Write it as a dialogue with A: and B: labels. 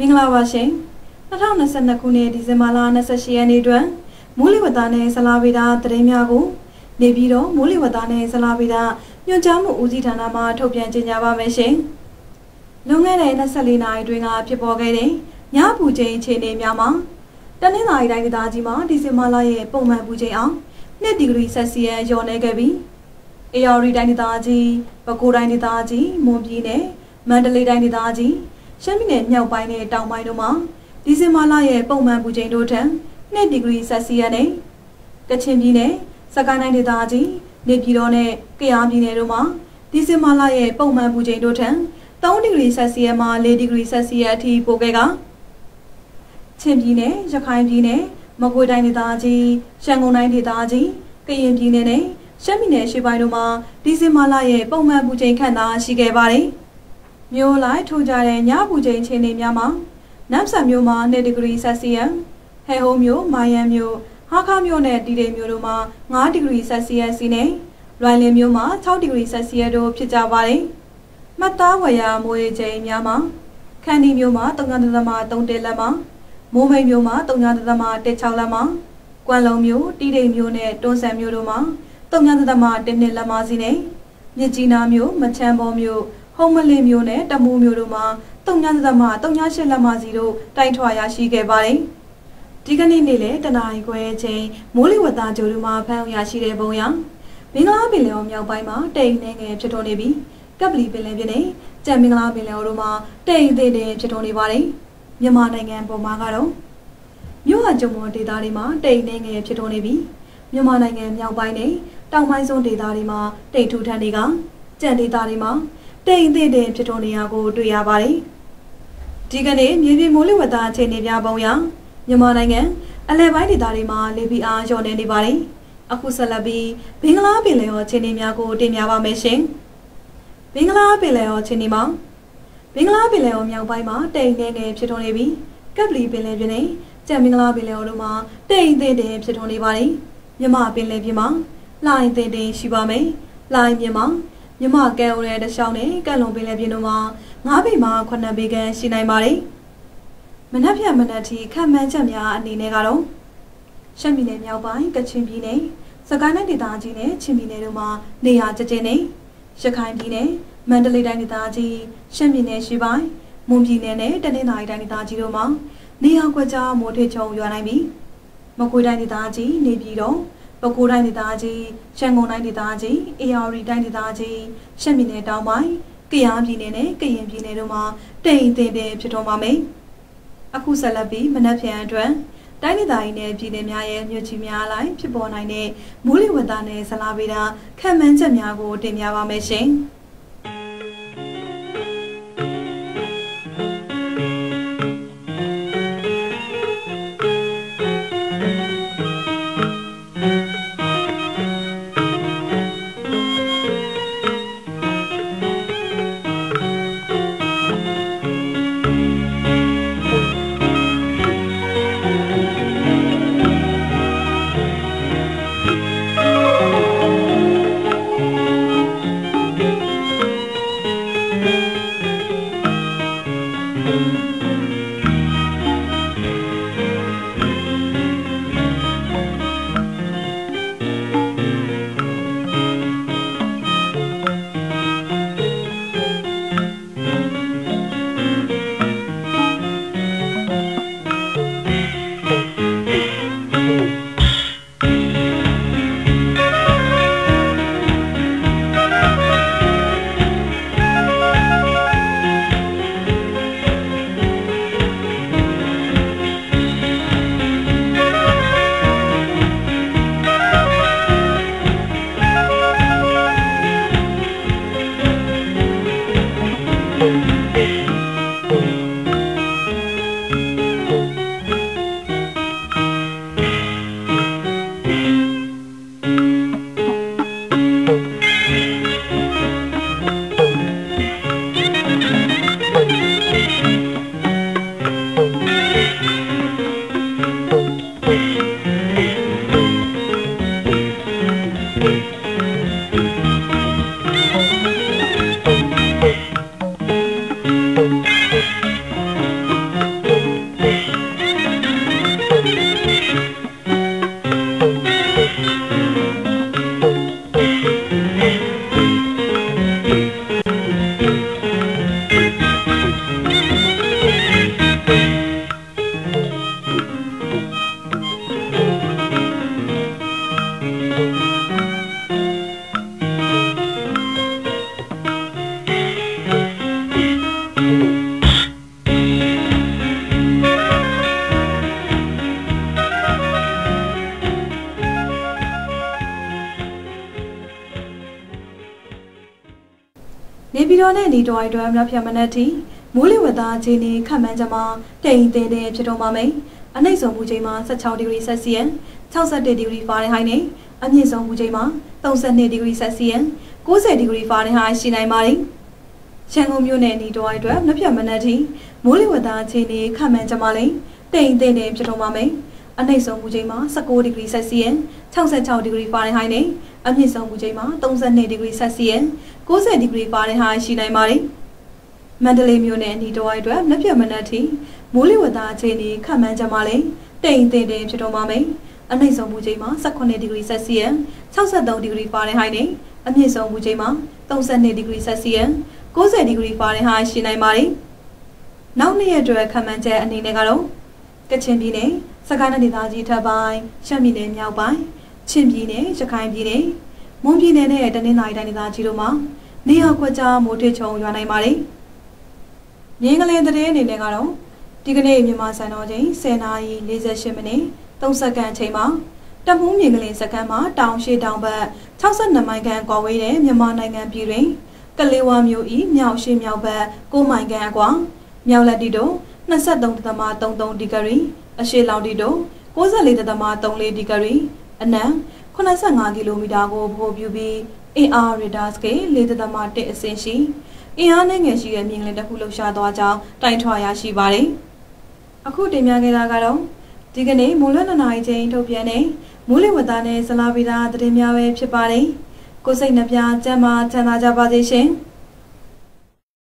A: မင်္ဂလာပါရှင်2022ခုနှစ်ဒီဇင်ဘာလ28ရက်နေ့တွင်မိုးလေဝသနဲ့ဇလာဗေဒသတင်းများကိုနေပြီးတော့မိုးလေဝသနဲ့ဇလာဗေဒညွှန်ကြားမှုဦးစီးဌာနမှထုတ်ပြန်ကြေညာပါမယ်ရှင်လွန်ခဲ့တဲ့24နာရီတွင်ကဖြစ်ပေါ်ခဲ့တဲ့ညပူချိန်အခြေအနေများမှာတနင်္လာရီတိုင်းဒေသကြီးမှာဒီဇင်ဘာလရဲ့ပုံမှန်ပူချိန်အောင်2ဒီဂရီဆက်စီယပ်လျော့နေခဲ့ပြီးအေရရီတိုင်းဒေသကြီးပဲခူးတိုင်းဒေသကြီးမွန်ပြည်နယ်မန္တလေးတိုင်းဒေသကြီး ရှမ်းပြည်နယ်မြောက်ပိုင်းနဲ့တောင်ပိုင်းတို့မှာဒီဇင်ဘာလရဲ့ပုံမှန်ပူချိန်တို့ထက်2ဒီဂရီဆက်စီယပ်နဲ့ကချင်ပြည်နယ်စကိုင်းတိုင်းဒေသကြီးနေပြည်တော်နဲ့ကယားပြည်နယ်တို့မှာဒီဇင်ဘာလရဲ့ပုံမှန်ပူချိန်တို့ထက်3ဒီဂရီဆက်စီယပ်မှ4ဒီဂရီဆက်စီယပ်အထိပိုခဲ့ကချင်းပြည်နယ်ရခိုင်ပြည်နယ်မကွေးတိုင်းဒေသကြီးရှမ်းကုန်းတိုင်းဒေသကြီးကရင်ပြည်နယ်နဲ့ရှမ်းပြည်နယ်ရှေ့ပိုင်းတို့မှာဒီဇင်ဘာလရဲ့ပုံမှန်ပူချိန်ခန့်သာရှိခဲ့ပါတယ်။ မြို့လိုက်ထူကြတဲ့ညပူချိန်အခြေအနေများမှာနမ်ဆန်မြို့မှာ2ဒီဂရီဆက်စီယပ်ဟဲဟုံးမြို့မိုင်ယန်မြို့ဟာခါမြို့နဲ့တီတေမြို့တို့မှာ9ဒီဂရီဆက်စီယပ်စီနဲ့လွိုင်လင်မြို့မှာ6ဒီဂရီဆက်စီယပ်တို့ဖြစ်ကြပါတယ်။မှတ်သားဝယ်ရမွေးချိန်များမှာခန္ဒီမြို့မှာ3.3တဲလက်မှာမိုးမိတ်မြို့မှာ3.16လက်မှာကွမ်လုံမြို့တီတိမ်မြို့နဲ့တွန်းဆန်မြို့တို့မှာ3.1နှစ်လက်မှာစီနဲ့မြစ်ကြီးနားမြို့မချမ်းဘောမြို့ ဟုံးမလင်းမြို့နဲ့တမူးမြို့တို့မှာ3.38လက်မှာစီတို့တိုင်ထွာရရှိခဲ့ပါတယ်ဒီကနေ့နေ့လေတနအီခွဲချိန်မိုးလေဝသကြိုတို့မှာဖမ်းရရှိတဲ့ပုံရမင်္ဂလာပင်လယ်မြောက်ပိုင်းမှာတိမ်နေငယ်ဖြစ်ထွန်းနေပြီးကပ်ပလီပင်လယ်ပြင်နဲ့ကြံမင်္ဂလာပင်လယ်တို့မှာတိမ်သေးတယ်ဖြစ်ထွန်းနေပါတယ်မြန်မာနိုင်ငံပေါ်မှာကတော့မြို့ဟာကျုံမော်ဒေသတွေမှာတိမ်နေငယ်ဖြစ်ထွန်းနေပြီးမြန်မာနိုင်ငံမြောက်ပိုင်းနဲ့တောင်ပိုင်းဆုံးဒေသတွေမှာတိမ်ထူထန်တွေကကြံဒေသတွေမှာ တိမ်သေးတယ်ဖြစ်ထွန်းနေရကိုတွေ့ရပါတယ်ဒီကနေ့မြေပြင်မိုးလေဝသအခြေအနေပြပုံရမြန်မာနိုင်ငံအလဲပိုင်းဒေသတွေမှာလေပြင်းအားလျော့နေနေပါတယ်အခုဆက်လက်ပြီးဘင်္ဂလားပင်လယ်ော်အခြေအနေများကိုတင်ပြပါမယ်ရှင်ဘင်္ဂလားပင်လယ်ော်အခြေအနေမှာဘင်္ဂလားပင်လယ်ော်မြောက်ပိုင်းမှာတိမ်နေငယ်ဖြစ်ထွန်းနေပြီးကပ်ပလီပင်လယ်ပြင်နဲ့ကြံမင်္ဂလာပင်လယ်ော်တို့မှာတိမ်သေးတယ်ဖြစ်ထွန်းနေပါတယ်မြမပင်လယ်ပြင်မှာလိုင်းသေးတယ်ရှိပါမယ်လိုင်းပြင်မှာ မြမကဲအိုရဲတချောင်းနဲ့ကန့်လုံပင်လယ်ပြင်တို့မှာ9ပေမှ9ပေခန့်ရှိနိုင်ပါတယ်မနက်ဖြန်မနက်ထိခံမှန်းချက်များအနေနဲ့ကတော့ရှမ်းပြည်နယ်မြောက်ပိုင်းကချင်ပြည်နယ်စကိုင်းတိုင်းဒေသကြီးနဲ့ချင်းပြည်နယ်တို့မှာနေရာကျကျနဲ့ရခိုင်ပြည်နယ်မန္တလေးတိုင်းဒေသကြီးရှမ်းပြည်နယ်ရှိပိုင်းမွန်ပြည်နယ်နဲ့တနင်္သာရီတိုင်းဒေသကြီးတို့မှာနေရာကွက်ကြားမိုးထစ်ချုံရွာနိုင်ပြီးမကွေးတိုင်းဒေသကြီးနေပြည်တော် ပဲခူးတိုင်းဒေသကြီးရှမ်းကုန်တိုင်းဒေသကြီးအေရရီတိုင်းဒေသကြီးရှမ်းပြည်နယ်တောင်ပိုင်းကယားပြည်နယ်နဲ့ကရင်ပြည်နယ်တို့မှာတိမ်တင်တင်ဖြစ်ထွန်းပါမယ်။အခုဆက်လက်ပြီးမနက်ဖြန်အတွက်တိုင်းဒေသကြီးနဲ့ပြည်နယ်များရဲ့မြို့ကြီးများအလိုက်ဖြစ်ပေါ်နိုင်တဲ့မိုးလေဝသနဲ့ဇလာဗေဒခံမှန်းချက်များကိုတင်ပြပါမယ်ရှင်။ Música နေပြည်တော်နဲ့နေတော်အတွင်းမြဖြမနက်တီမိုးလေဝသအခြေအနေခန့်မှန်းချက်မှာတိမ်တင်းတင်းဖြစ်တော့ပါမယ်။အနှိမ့်ဆုံးမူချိန်မှာ16ဒီဂရီဆက်စီယံ၊61ဒီဂရီဖာရင်ဟိုက်နဲ့ အမြင့်ဆုံးမူချိန်မှာ32ဒီဂရီဆက်စီယန်90ဒီဂရီဖာရင်ဟိုက်ရှိနိုင်ပါတယ်ရန်ကုန်မြို့နယ်ဒီတော်အတွက်မြောက်ဖြတ်မနက်တီမိုးလေဝသအခြေအနေခန့်မှန်းချက်မှာလည်းတိမ်တင်တင်ဖြစ်တော့မှာမယ်အနှိမ့်ဆုံးမူချိန်မှာ19ဒီဂရီဆက်စီယန်66ဒီဂရီဖာရင်ဟိုက်နဲ့အမြင့်ဆုံးမူချိန်မှာ32ဒီဂရီဆက်စီယန်90ဒီဂရီဖာရင်ဟိုက်ရှိနိုင်ပါတယ်။မန္တလေးမြို့နယ်ဒီတော်အတွက်နှစ်ပြတ်မနက်ထိမိုးလေဝသအခြေအနေခန့်မှန်းကြမှာလဲတိမ်တင်တင်ဖြစ်တော့မှာမယ်။ အနှိမ့်ဆုံးမူချိန်မှာ18ဒီဂရီဆက်စီယန်63ဒီဂရီဖာရင်ဟိုက်နဲ့အမြင့်ဆုံးမူချိန်မှာ32ဒီဂရီဆက်စီယန်90ဒီဂရီဖာရင်ဟိုက်ရှိနိုင်ပါတယ်။နောက်နေ့ရက်အတွက်ခန့်မှန်းချက်အနေနဲ့ကတော့ကချင်ပြည်နယ်စကိုင်းနယ်ဒေသကြီးထပ်ပိုင်းရှမ်းပြည်နယ်မြောက်ပိုင်းချင်းပြည်နယ်ရခိုင်ပြည်နယ်မွန်ပြည်နယ်နဲ့တနင်္သာရီတိုင်းဒေသကြီးတို့မှာနေရာကွက်ကြားမိုးထွေးချုံရွာနိုင်ပါတယ်။မြင်းကလေးသတင်းအနေနဲ့ကတော့ဒီကနေ့မြန်မာစံတော်ချိန်10:48မိနစ် 3စက္ကန့်အချိန်မှာတမူးမြင်းကလေးစကန်မှာတောင်ရှိတောင်ဘက်62မိုင်ခန့်ကွာဝေးတဲ့မြန်မာနိုင်ငံပြည်တွင်ကလေးဝါမျိုးဤမြောက်ရှိမြောက်ဘက်9မိုင်ခန့်အကွာမြောက်လက်တီတို့23.33ဒီဂရီအရှေ့လောင်တီတို့94.34ဒီဂရီအနံ85ကီလိုမီတာကိုဗဟိုပြုပြီး AR radar scale 4.1အဆင့်ရှိအင်အားနဲ့ငယ်ရှိတဲ့မြင်ကလေးတစ်ခုလှုပ်ရှားသွားကြောင်းတိုင်ထွာရရှိပါတယ်။အခုတင်ပြခဲ့တာကတော့ ဒီကနေ့မိုးလွယ်နနာရီချိန်ထုတ်ပြန်တဲ့မိုးလေဝသနဲ့ဇလာဗီတာသတင်းများပဲဖြစ်ပါတယ်။ကိုစိတ်နှပြကျမ်းမာချမ်းသာကြပါစေရှင်။